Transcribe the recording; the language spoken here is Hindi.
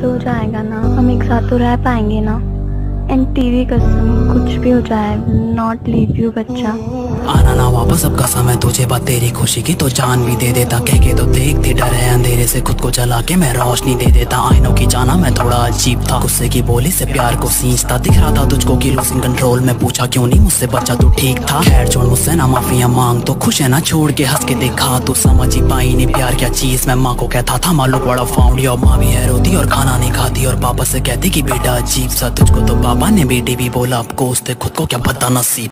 तो हो जाएगा ना, हम एक साथ तो रह पाएँगे ना। एंड तेरी कसम, कुछ भी हो जाए नॉट लीव यू बच्चा। आना ना वापस, अब कसम है तुझे बात तेरी खुशी की तो जान भी दे देता। कह के तो देखती डर है से खुद को जला के मैं रोशनी दे देता। आईनों की जाना मैं थोड़ा अजीब था। गुस्से की बोली से प्यार को सींचता। दिख रहा था तुझको की लूसिंग कंट्रोल में पूछा, क्यों नहीं? मुझसे बच्चा तू ठीक था। खैर छोड़ मुझसे ना माफिया मांग तो खुश है ना? छोड़ के हंस के देखा तू समझ ही पाई नहीं प्यार क्या चीज़। मैं माँ को कहता था, माँ बड़ा फाउंड और माँ भी है रोती और खाना नहीं खाती और पापा से कहती की बेटा अजीब सा। तुझको तो पापा ने बेटी भी बोला। आपको उसने खुद को क्या पता नसीब।